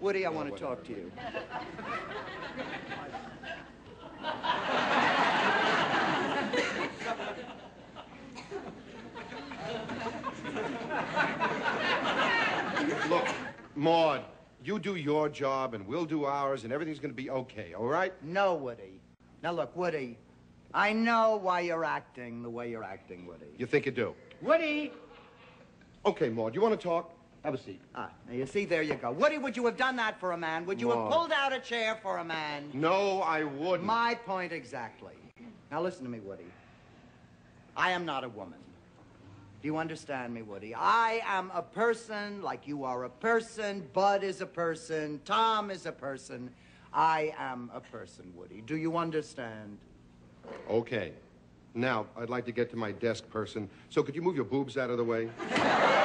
Woody, I want to talk to you. Look, Maude, you do your job and we'll do ours and everything's going to be okay, all right? No, Woody. Now, look, Woody, I know why you're acting the way you're acting, Woody. You think you do? Woody! Okay, Maude, you want to talk? Have a seat. Ah, now you see, there you go. Woody, would you have done that for a man? Would you have pulled out a chair for a man? No, I wouldn't. My point exactly. Now listen to me, Woody. I am not a woman. Do you understand me, Woody? I am a person like you are a person. Bud is a person. Tom is a person. I am a person, Woody. Do you understand? Okay. Now, I'd like to get to my desk person. So could you move your boobs out of the way?